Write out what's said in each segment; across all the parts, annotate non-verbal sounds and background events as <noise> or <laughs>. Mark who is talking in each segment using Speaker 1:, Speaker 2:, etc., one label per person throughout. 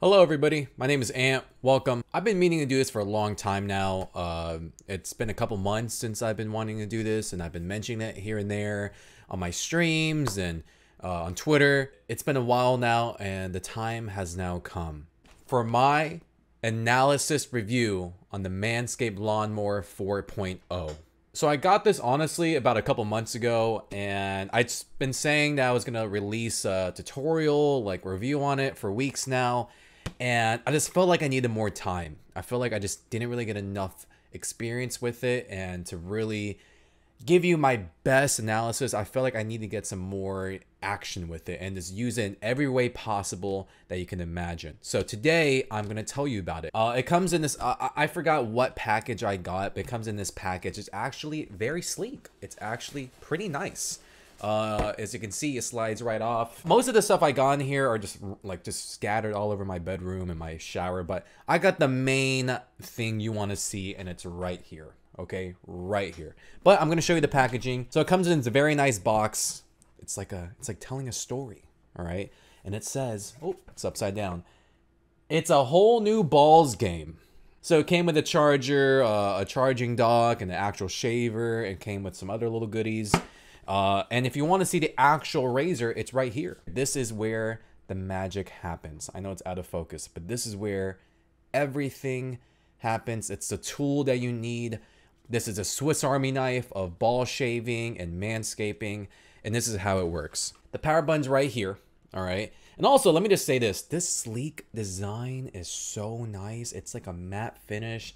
Speaker 1: Hello, everybody. My name is Ant. Welcome. I've been meaning to do this for a long time now. Uh, it's been a couple months since I've been wanting to do this, and I've been mentioning it here and there on my streams and uh, on Twitter. It's been a while now, and the time has now come for my analysis review on the Manscaped Lawnmower 4.0. So I got this honestly about a couple months ago, and I'd been saying that I was gonna release a tutorial, like review on it for weeks now and I just felt like I needed more time. I felt like I just didn't really get enough experience with it and to really give you my best analysis, I felt like I need to get some more action with it and just use it in every way possible that you can imagine. So today I'm going to tell you about it. Uh, it comes in this, uh, I forgot what package I got, but it comes in this package. It's actually very sleek. It's actually pretty nice. Uh, as you can see, it slides right off. Most of the stuff I got in here are just like just scattered all over my bedroom and my shower, but I got the main thing you want to see and it's right here. Okay, right here. But I'm going to show you the packaging. So it comes in a very nice box. It's like a, it's like telling a story. All right. And it says, oh, it's upside down. It's a whole new balls game. So it came with a charger, uh, a charging dock, and an actual shaver. It came with some other little goodies. Uh, and if you want to see the actual razor, it's right here. This is where the magic happens. I know it's out of focus, but this is where everything happens. It's the tool that you need. This is a Swiss Army knife of ball shaving and manscaping, and this is how it works. The power button's right here, all right? And also, let me just say this. This sleek design is so nice. It's like a matte finish.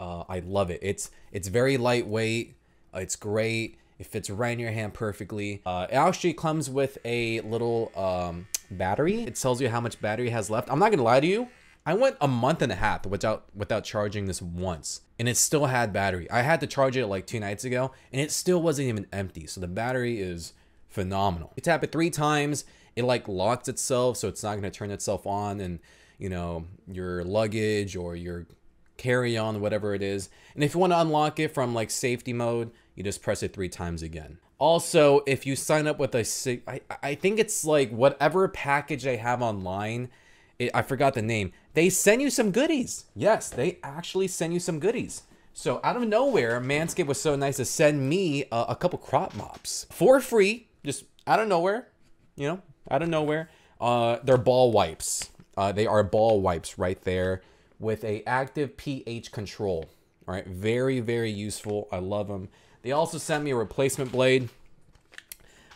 Speaker 1: Uh, I love it. It's, it's very lightweight. It's great. It fits right in your hand perfectly. Uh, it actually comes with a little um, battery. It tells you how much battery has left. I'm not gonna lie to you. I went a month and a half without without charging this once, and it still had battery. I had to charge it like two nights ago, and it still wasn't even empty. So the battery is phenomenal. You tap it three times, it like locks itself, so it's not gonna turn itself on, and you know your luggage or your carry on, whatever it is. And if you want to unlock it from like safety mode, you just press it three times again. Also, if you sign up with a, I, I think it's like whatever package they have online, it, I forgot the name. They send you some goodies. Yes, they actually send you some goodies. So out of nowhere, Manscaped was so nice to send me a, a couple crop mops for free, just out of nowhere, you know, out of nowhere. Uh, they're ball wipes. Uh, they are ball wipes right there with a active pH control. All right, very, very useful. I love them. They also sent me a replacement blade.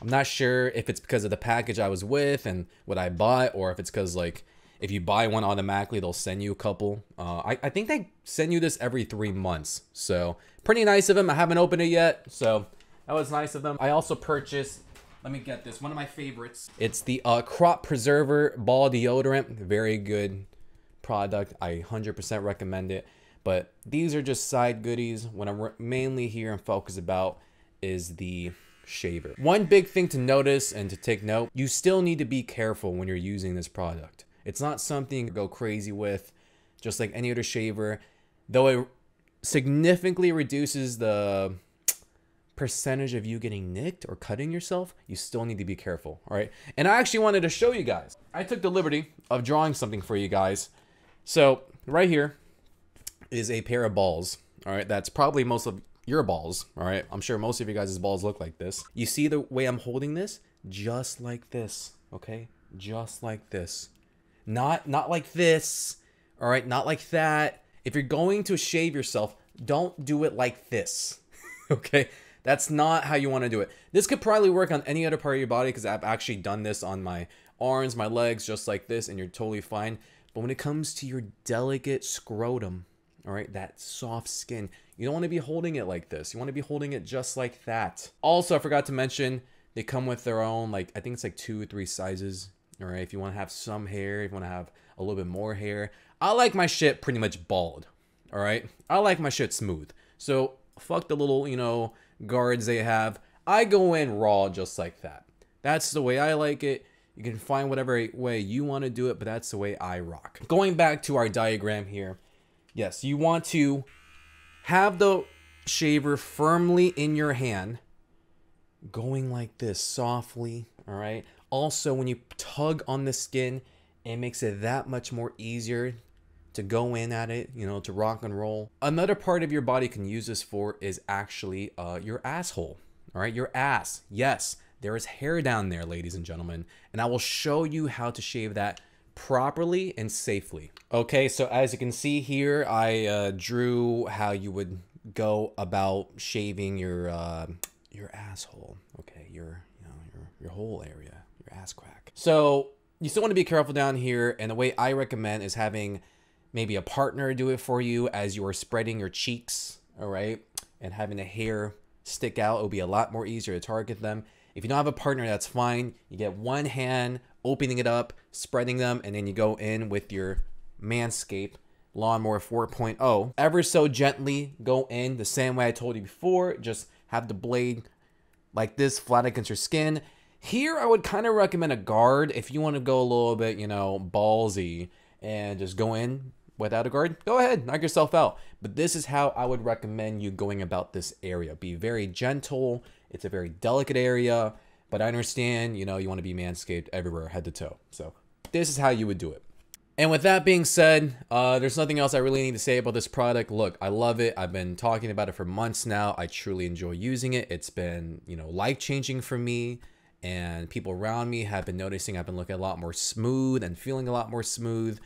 Speaker 1: I'm not sure if it's because of the package I was with and what I bought, or if it's because like if you buy one automatically, they'll send you a couple. Uh, I, I think they send you this every three months. So pretty nice of them. I haven't opened it yet. So that was nice of them. I also purchased, let me get this, one of my favorites. It's the uh, Crop Preserver Ball Deodorant. Very good product. I 100% recommend it. But these are just side goodies. What I'm mainly here and focus about is the shaver. One big thing to notice and to take note, you still need to be careful when you're using this product. It's not something to go crazy with, just like any other shaver. Though it significantly reduces the percentage of you getting nicked or cutting yourself, you still need to be careful, all right? And I actually wanted to show you guys. I took the liberty of drawing something for you guys so right here is a pair of balls. All right, that's probably most of your balls. All right, I'm sure most of you guys' balls look like this. You see the way I'm holding this? Just like this, okay? Just like this. Not, not like this, all right? Not like that. If you're going to shave yourself, don't do it like this, <laughs> okay? That's not how you want to do it. This could probably work on any other part of your body because I've actually done this on my arms, my legs, just like this, and you're totally fine. But when it comes to your delicate scrotum, all right, that soft skin, you don't want to be holding it like this. You want to be holding it just like that. Also, I forgot to mention, they come with their own, like, I think it's like two or three sizes. All right, if you want to have some hair, if you want to have a little bit more hair. I like my shit pretty much bald. All right, I like my shit smooth. So fuck the little, you know, guards they have. I go in raw just like that. That's the way I like it. You can find whatever way you want to do it, but that's the way I rock. Going back to our diagram here. Yes, you want to have the shaver firmly in your hand, going like this softly, all right? Also, when you tug on the skin, It makes it that much more easier to go in at it, you know, to rock and roll. Another part of your body can use this for is actually uh, your asshole. All right, your ass. Yes, there is hair down there, ladies and gentlemen, and I will show you how to shave that properly and safely. Okay, so as you can see here, I uh, drew how you would go about shaving your uh, your asshole. Okay, your you know your your whole area, your ass crack. So you still want to be careful down here, and the way I recommend is having maybe a partner do it for you as you are spreading your cheeks, all right? And having the hair stick out, it'll be a lot more easier to target them. If you don't have a partner, that's fine. You get one hand opening it up, spreading them, and then you go in with your Manscaped Lawnmower 4.0. Ever so gently go in the same way I told you before. Just have the blade like this flat against your skin. Here, I would kind of recommend a guard if you want to go a little bit, you know, ballsy and just go in without a guard, go ahead, knock yourself out. But this is how I would recommend you going about this area. Be very gentle. It's a very delicate area, but I understand, you know, you want to be manscaped everywhere, head to toe. So this is how you would do it. And with that being said, uh, there's nothing else I really need to say about this product. Look, I love it. I've been talking about it for months now. I truly enjoy using it. It's been, you know, life changing for me. And people around me have been noticing I've been looking a lot more smooth and feeling a lot more smooth.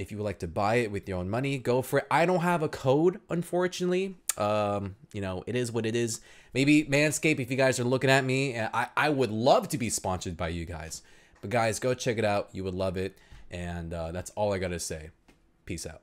Speaker 1: If you would like to buy it with your own money, go for it. I don't have a code, unfortunately. Um, you know, it is what it is. Maybe Manscaped, if you guys are looking at me, I, I would love to be sponsored by you guys. But guys, go check it out. You would love it. And uh, that's all I got to say. Peace out.